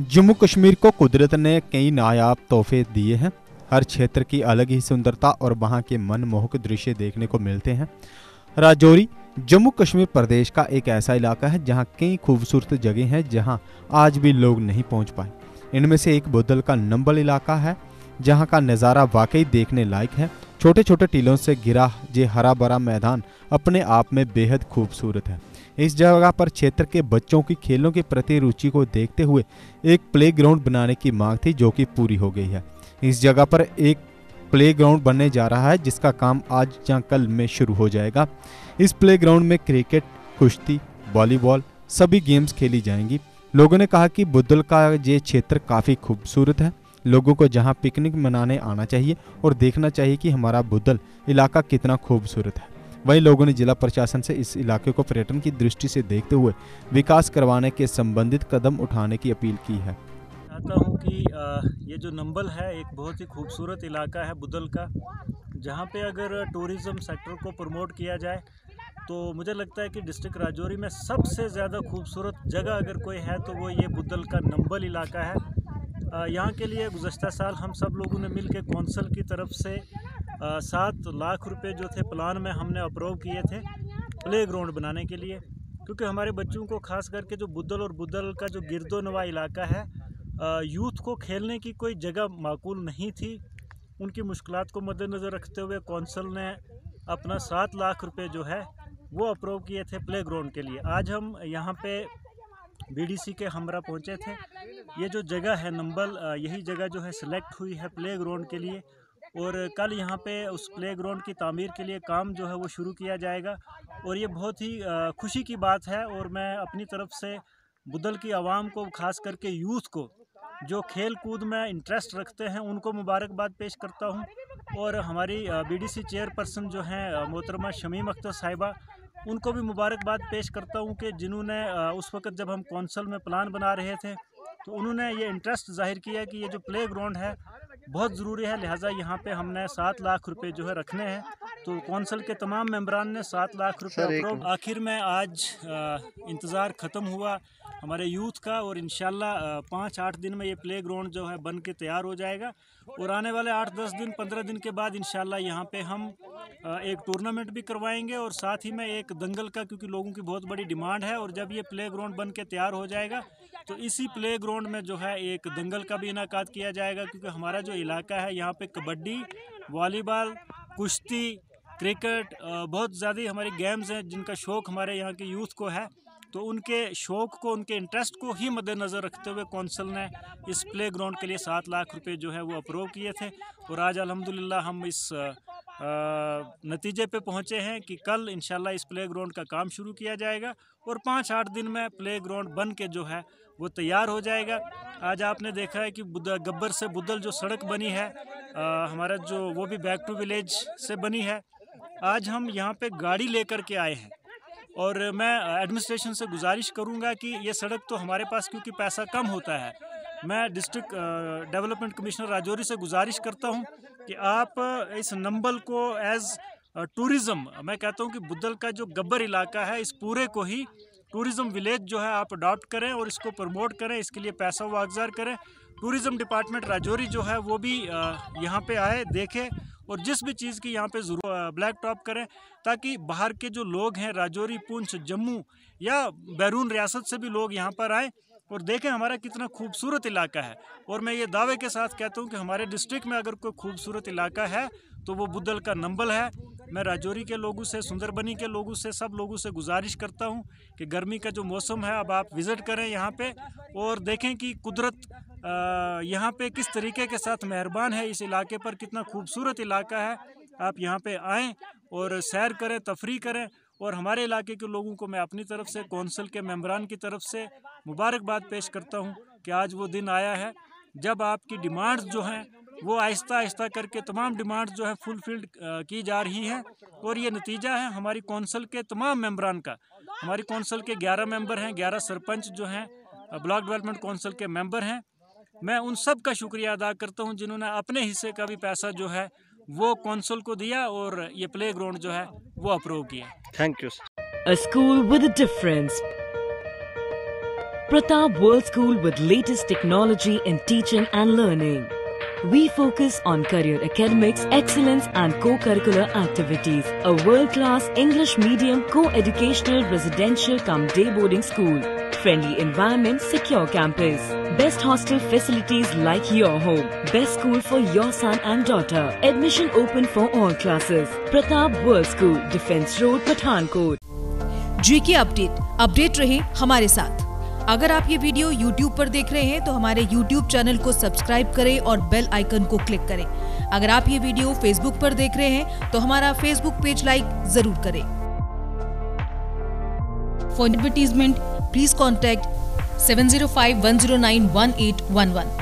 जम्मू कश्मीर को कुदरत ने कई नायाब तोहफे दिए हैं। हर क्षेत्र की अलग ही सुंदरता और वहाँ के मनमोहक दृश्य देखने को मिलते हैं। राजौरी, जम्मू कश्मीर प्रदेश का एक ऐसा इलाका है जहाँ कई खूबसूरत जगह हैं जहाँ आज भी लोग नहीं पहुँच पाए। इनमें से एक बुद्धल का नंबल इलाका है जहाँ का नज़ारा वाकई देखने लायक है। छोटे छोटे टीलों से घिरा ये हरा भरा मैदान अपने आप में बेहद खूबसूरत है। इस जगह पर क्षेत्र के बच्चों की खेलों के प्रति रुचि को देखते हुए एक प्लेग्राउंड बनाने की मांग थी, जो कि पूरी हो गई है। इस जगह पर एक प्लेग्राउंड बनने जा रहा है, जिसका काम आज या कल में शुरू हो जाएगा। इस प्लेग्राउंड में क्रिकेट, कुश्ती, वॉलीबॉल सभी गेम्स खेली जाएँगी। लोगों ने कहा कि बुद्धल का ये क्षेत्र काफ़ी खूबसूरत है। लोगों को जहाँ पिकनिक मनाने आना चाहिए और देखना चाहिए कि हमारा बुद्धल इलाका कितना खूबसूरत है। वहीं लोगों ने जिला प्रशासन से इस इलाके को पर्यटन की दृष्टि से देखते हुए विकास करवाने के संबंधित कदम उठाने की अपील की है। चाहता हूँ कि ये जो नंबल है, एक बहुत ही खूबसूरत इलाका है बुदल का, जहाँ पे अगर टूरिज़्म सेक्टर को प्रमोट किया जाए तो मुझे लगता है कि डिस्ट्रिक्ट राजौरी में सबसे ज़्यादा खूबसूरत जगह अगर कोई है तो वो ये बुदल का नंबल इलाका है। यहाँ के लिए गुजशत साल हम सब लोगों ने मिल के कौंसल की तरफ़ से सात लाख रुपए जो थे प्लान में हमने अप्रूव किए थे प्ले ग्राउंड बनाने के लिए। क्योंकि हमारे बच्चों को खास करके जो बुद्धल और बुद्धल का जो गिरदो नवा इलाका है यूथ को खेलने की कोई जगह माकूल नहीं थी। उनकी मुश्किल को मद्देनज़र रखते हुए कौंसल ने अपना सात लाख रुपए जो है, वो अप्रूव किए थे प्ले ग्राउंड के लिए। आज हम यहाँ पे बीडीसी के हमरा पहुँचे थे। ये जो जगह है, नंबल यही जगह जो है, सिलेक्ट हुई है प्ले ग्राउंड के लिए। और कल यहाँ पे उस प्ले ग्राउंड की तामीर के लिए काम जो है वो शुरू किया जाएगा। और ये बहुत ही खुशी की बात है और मैं अपनी तरफ़ से बुदल की आवाम को, खास करके यूथ को, जो खेल कूद में इंटरेस्ट रखते हैं, उनको मुबारकबाद पेश करता हूँ। और हमारी बीडीसी चेयरपर्सन जो हैं मोहतरमा शमीम अख्तर साहिबा, उनको भी मुबारकबाद पेश करता हूँ कि जिन्होंने उस वक्त जब हम कौंसल में प्लान बना रहे थे तो उन्होंने ये इंटरेस्ट ज़ाहिर किया कि ये जो प्ले ग्राउंड है बहुत ज़रूरी है लिहाजा यहाँ पे हमने सात लाख रुपए जो है रखने हैं। तो कौंसल के तमाम मेम्बरान ने सात लाख रुपए आखिर में आज इंतज़ार ख़त्म हुआ हमारे यूथ का और इन पाँच आठ दिन में ये प्ले ग्राउंड जो है बन के तैयार हो जाएगा। और आने वाले आठ दस दिन पंद्रह दिन के बाद इन शाला यहाँ पे हम एक टूर्नामेंट भी करवाएँगे और साथ ही में एक दंगल का क्योंकि लोगों की बहुत बड़ी डिमांड है और जब ये प्ले ग्राउंड बन के तैयार हो जाएगा तो इसी प्ले ग्राउंड में जो है एक दंगल का भी इनका किया जाएगा, क्योंकि हमारा जो इलाका है, यहाँ पे कबड्डी, वॉलीबॉल, कुश्ती, क्रिकेट बहुत ज़्यादा हमारी गेम्स हैं जिनका शौक़ हमारे यहाँ के यूथ को है। तो उनके शौक़ को, उनके इंटरेस्ट को ही मद्देनज़र रखते हुए कौंसिल ने इस प्ले ग्राउंड के लिए सात लाख रुपए जो है वो अप्रूव किए थे। और आज अलहमदिल्ला हम इस नतीजे पे पहुँचे हैं कि कल इंशाल्लाह इस प्ले ग्राउंड का काम शुरू किया जाएगा और पाँच आठ दिन में प्ले ग्राउंड बन के जो है वो तैयार हो जाएगा। आज आपने देखा है कि गब्बर से बुद्धल जो सड़क बनी है आ, हमारा जो वो भी बैक टू विलेज से बनी है आज हम यहाँ पे गाड़ी लेकर के आए हैं और मैं एडमिनिस्ट्रेशन से गुजारिश करूँगा कि ये सड़क तो हमारे पास क्योंकि पैसा कम होता है मैं डिस्ट्रिक्ट डेवलपमेंट कमिश्नर राजौरी से गुजारिश करता हूँ कि आप इस नंबल को एज टूरिज़्म मैं कहता हूँ कि बुद्धल का जो गब्बर इलाका है, इस पूरे को ही टूरिज़्म विलेज जो है आप अडॉप्ट करें और इसको प्रमोट करें, इसके लिए पैसा वागजार करें। टूरिज़्म डिपार्टमेंट राजौरी जो है, वो भी यहाँ पे आए, देखे और जिस भी चीज़ की यहाँ पे ज़रूर ब्लैक टॉप करें ताकि बाहर के जो लोग हैं राजौरी, पुंछ, जम्मू या बैरून रियासत से भी लोग यहाँ पर आए। और देखें हमारा कितना खूबसूरत इलाका है। और मैं ये दावे के साथ कहता हूँ कि हमारे डिस्ट्रिक्ट में अगर कोई खूबसूरत इलाका है तो वो बुद्धल का नंबल है। मैं राजौरी के लोगों से, सुंदरबनी के लोगों से, सब लोगों से गुजारिश करता हूँ कि गर्मी का जो मौसम है, अब आप विज़िट करें यहाँ पे और देखें कि कुदरत यहाँ पे किस तरीके के साथ मेहरबान है इस इलाके पर। कितना खूबसूरत इलाका है। आप यहाँ पे आएँ और सैर करें, तफरी करें और हमारे इलाके के लोगों को मैं अपनी तरफ़ से, कौंसल के मेम्बरान की तरफ़ से मुबारकबाद पेश करता हूँ कि आज वो दिन आया है जब आपकी डिमांड्स जो हैं, वो आहिस्ता आहिस्ता करके तमाम डिमांड्स जो है फुलफिल्ड की जा रही हैं और ये नतीजा है हमारी कौंसल के तमाम मेम्बरान का। हमारी कौंसल के 11 मेंबर हैं 11 सरपंच जो हैं ब्लॉक डेवलपमेंट कौंसल के मेंबर हैं। मैं उन सब का शुक्रिया अदा करता हूँ जिन्होंने अपने हिस्से का भी पैसा जो है वो कौंसल को दिया और ये प्ले ग्राउंड जो है वो अप्रूव किया thank you A school with a difference. Pratap World School with latest technology in teaching and learning. We focus on career academics, excellence and co-curricular activities. A world-class English medium co-educational residential cum day boarding school. Friendly environment, secure campus. Best hostel facilities like your home. Best school for your son and daughter. Admission open for all classes. Pratap World School, Defence Road, Pathankot. जी के update update रहे हमारे साथ अगर आप ये video YouTube पर देख रहे हैं तो हमारे YouTube चैनल को सब्सक्राइब करें और बेल आइकन को क्लिक करें। अगर आप ये वीडियो Facebook पर देख रहे हैं तो हमारा Facebook पेज लाइक ज़रूर करें। For advertisement please contact seven zero five one zero nine one eight one one